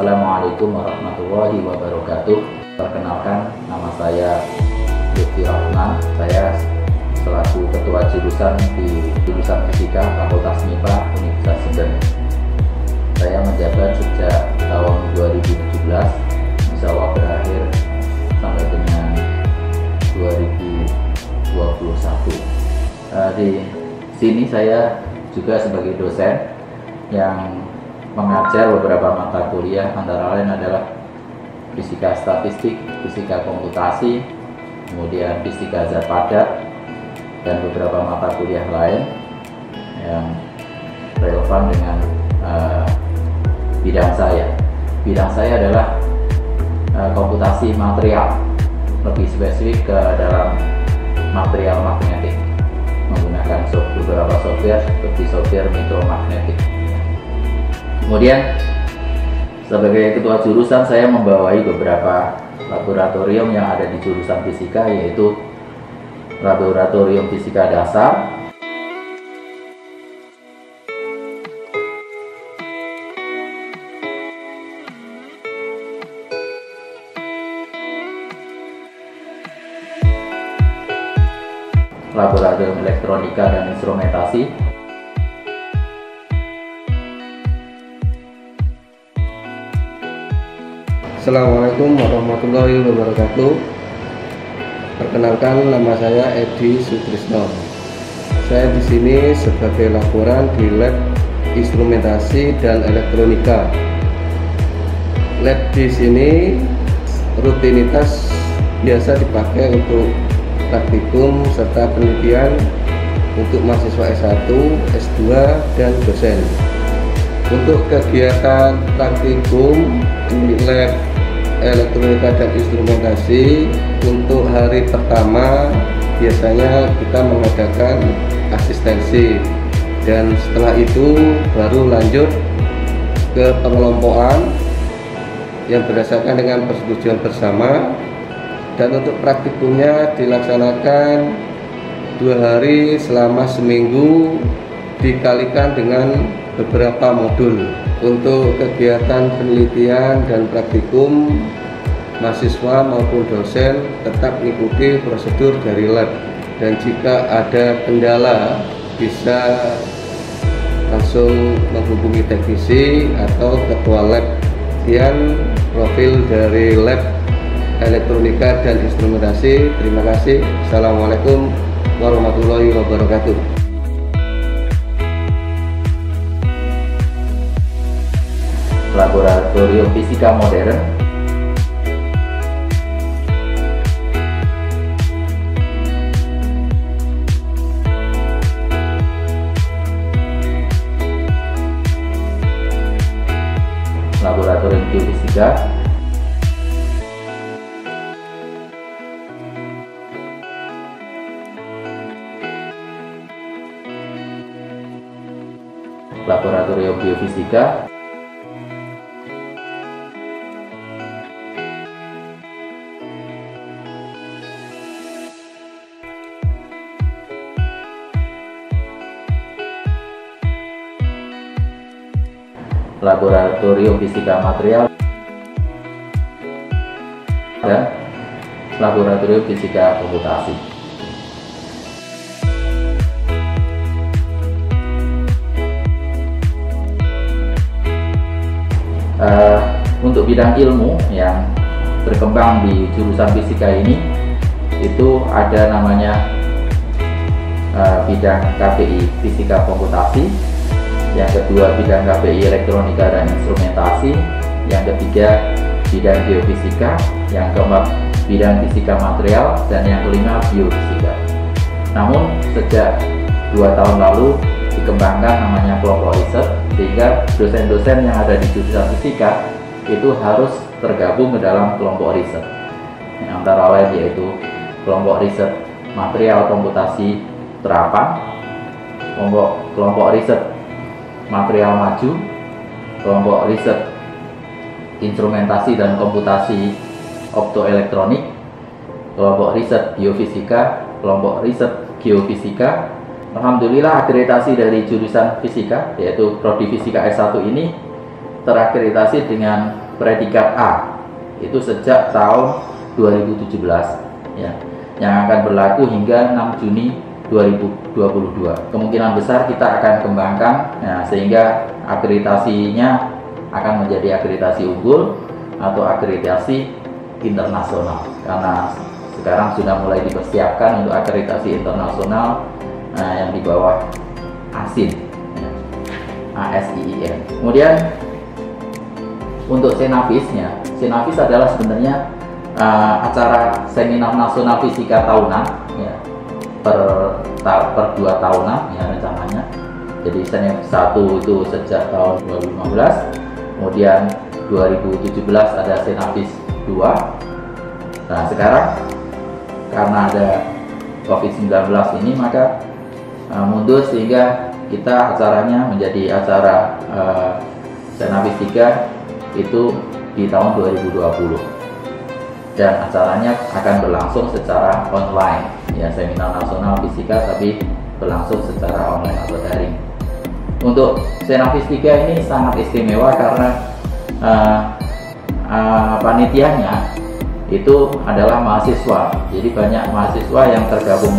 Assalamualaikum warahmatullahi wabarakatuh. Perkenalkan, nama saya Lutfi Rahman. Saya selaku ketua jurusan di jurusan Fisika Fakultas MIPA Universitas Jember. Saya menjabat sejak tahun 2017, insya Allah berakhir sampai dengan 2021. Uh, di sini saya juga sebagai dosen yang mengajar beberapa mata kuliah antara lain adalah fisika statistik, fisika komputasi, kemudian fisika zat padat dan beberapa mata kuliah lain yang relevan dengan uh, bidang saya. Bidang saya adalah uh, komputasi material, lebih spesifik ke dalam material magnetik menggunakan beberapa software seperti software mikromagnetik. Kemudian sebagai ketua jurusan saya membawai beberapa laboratorium yang ada di jurusan fisika yaitu laboratorium fisika dasar, laboratorium elektronika dan instrumentasi, Assalamualaikum warahmatullahi wabarakatuh. Perkenalkan nama saya Edi Sutrisno. Saya di sini sebagai laporan di lab instrumentasi dan elektronika. Lab di sini rutinitas biasa dipakai untuk praktikum serta penelitian untuk mahasiswa S1, S2, dan dosen. Untuk kegiatan praktikum di lab elektronika dan instrumentasi untuk hari pertama biasanya kita mengadakan asistensi. Dan setelah itu baru lanjut ke pengelompokan yang berdasarkan dengan persetujuan bersama. Dan untuk praktikumnya dilaksanakan dua hari selama seminggu dikalikan dengan beberapa modul untuk kegiatan penelitian dan praktikum mahasiswa maupun dosen tetap mengikuti prosedur dari lab. Dan jika ada kendala bisa langsung menghubungi teknisi atau ketua lab. Yang profil dari lab elektronika dan instrumentasi. Terima kasih. Assalamualaikum warahmatullahi wabarakatuh Laboratorium Fisika Modern. Laboratorium Geofisika. Laboratorium Biofisika Laboratorium Fisika Material dan Laboratorium Fisika Komputasi. Uh, untuk bidang ilmu yang berkembang di jurusan fisika ini itu ada namanya uh, bidang KPI Fisika Komputasi yang kedua bidang KPI elektronika dan instrumentasi, yang ketiga bidang geofisika, yang keempat bidang fisika material, dan yang kelima biofisika. Namun sejak dua tahun lalu dikembangkan namanya kelompok riset sehingga dosen-dosen yang ada di jurusan fisika itu harus tergabung ke dalam kelompok riset. Yang antara lain yaitu kelompok riset material komputasi terapan, kelompok kelompok riset material maju, kelompok riset instrumentasi dan komputasi optoelektronik, kelompok riset biofisika, kelompok riset geofisika. Alhamdulillah akreditasi dari jurusan fisika yaitu prodi fisika S1 ini terakreditasi dengan predikat A itu sejak tahun 2017 ya yang akan berlaku hingga 6 Juni 2022 kemungkinan besar kita akan kembangkan ya, sehingga akreditasinya akan menjadi akreditasi unggul atau akreditasi internasional. Karena sekarang sudah mulai dipersiapkan untuk akreditasi internasional nah, yang di bawah ASIN ya, ASIIN kemudian untuk Senavisnya Senavis adalah sebenarnya uh, acara seminar nasional fisika tahunan ya, per per dua tahunan ya rencananya. Jadi Senavis satu itu sejak tahun 2015 kemudian 2017 ada Senavis 2 nah sekarang karena ada COVID-19 ini maka uh, mundur sehingga kita acaranya menjadi acara uh, Senavis 3 itu di tahun 2020 dan acaranya akan berlangsung secara online. Ya seminar nasional fisika tapi berlangsung secara online atau daring. Untuk Senavis 3 ini sangat istimewa karena uh, uh, panitianya itu adalah mahasiswa. Jadi banyak mahasiswa yang tergabung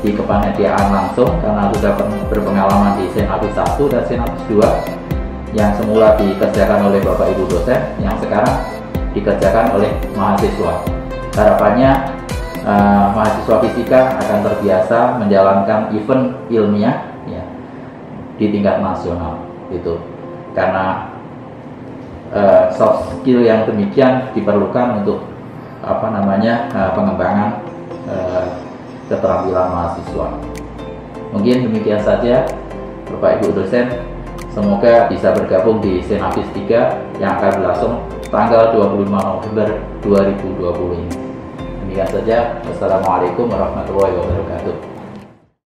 di kepanitiaan langsung karena sudah berpengalaman di Senavis 1 dan Senavis 2 yang semula dikerjakan oleh Bapak Ibu dosen yang sekarang dikerjakan oleh mahasiswa. Harapannya uh, mahasiswa fisika akan terbiasa menjalankan event ilmiah ya, di tingkat nasional itu karena uh, soft skill yang demikian diperlukan untuk apa namanya uh, pengembangan uh, keterampilan mahasiswa. Mungkin demikian saja Bapak Ibu dosen Semoga bisa bergabung di Senavis 3 yang akan berlangsung tanggal 25 November 2020 ini. Demikian saja. Wassalamualaikum warahmatullahi wabarakatuh.